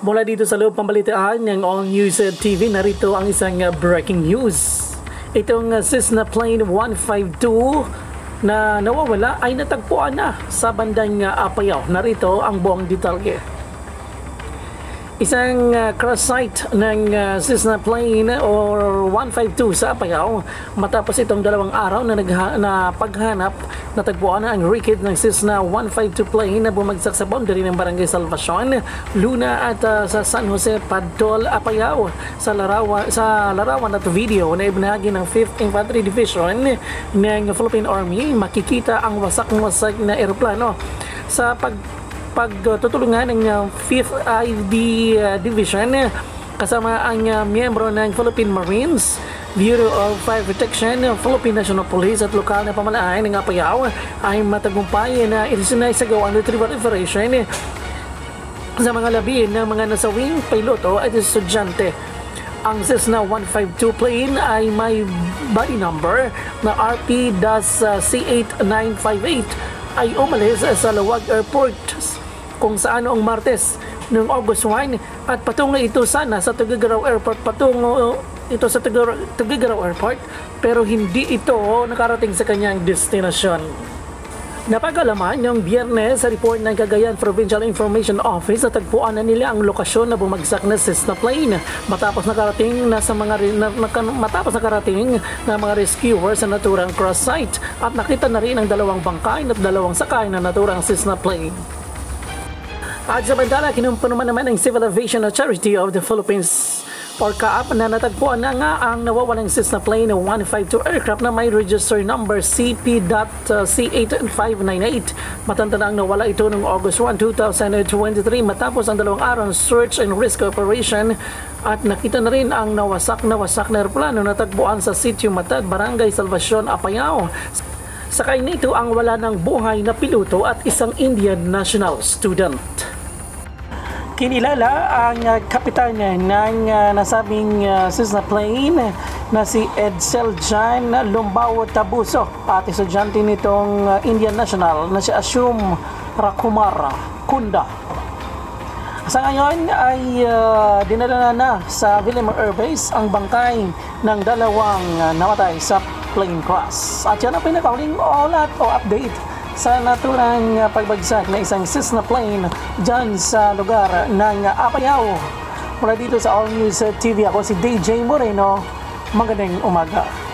Mula dito sa loob pambalitaan ng All News TV, narito ang isang uh, breaking news. Itong uh, Cessna Plane 152 na nawawala ay natagpuan na sa bandang uh, Apayao. Narito ang buong detalye. Isang uh, crash site ng uh, Cessna plane or 152 sa Apayao matapos itong dalawang araw na, nagha- na paghanap natagpuan na ang wreckage ng Cessna 152 plane na bumagsak sa boundary ng Barangay Salvacion, Luna at uh, sa San Jose Padol, Apayao. Sa larawan, sa larawan at video na ibinahagi ng 5th Infantry Division ng Philippine Army, makikita ang wasak-wasak na eroplano sa pag pagtutulungan ng uh, 5th ID uh, Division uh, kasama ang miyembro ng Philippine Marines, Bureau of Fire Protection, Philippine National Police at lokal na pamalaan ng Apayao ay matagumpay na itisunay sa gawang retrieval operation sa mga labi ng mga nasawing piloto at estudyante. Ang Cessna 152 plane ay may body number na RP-C8958 ay umalis sa Lawag Airport kung saan noong Martes noong August 1 at patungo ito sana sa Tugigaraw Airport. Patungo ito sa Tugigaraw Airport. Pero hindi ito nakarating sa kanyang destinasyon. Napagalaman yung biyernes sa report ng Cagayan Provincial Information Office at tagpuan na nila ang lokasyon na bumagsak na Cessna plane matapos nakarating na sa mga na, na, matapos nakarating na mga rescuers sa naturang cross site. At nakita na rin ang dalawang bangkay at dalawang sakay na naturang Cessna plane. At sa bandala, kinumpano naman ng Civil Aviation Authority of the Philippines or CAAP na natagpuan na nga ang nawawalang Cessna plane 152 aircraft na may register number CP.C8598. Matanda na ang nawala ito noong August 1, 2023 matapos ang dalawang araw search and rescue operation at nakita na rin ang nawasak na wasak na aeroplano na tagpuan sa Sitio Matad, Barangay Salvacion, Apayao. Sakay nito ang wala ng buhay na piloto at isang Indian national student kinilala ang uh, kapitan ng uh, nasabing uh, Cessna plane na si Edsel Jan Lumbao Tabuso at estudyante nitong uh, Indian National na si Ashum Rakumar Kunda. Sa ngayon ay uh, dinala na sa Villamor Air Base ang bangkay ng dalawang uh, namatay sa plane crash. At yan ang pinakauling ulat o update sa naturang pagbagsak na isang Cessna plane dyan sa lugar ng Apayao. Mula dito sa All News TV, ako si DJ Moreno. Magandang umaga.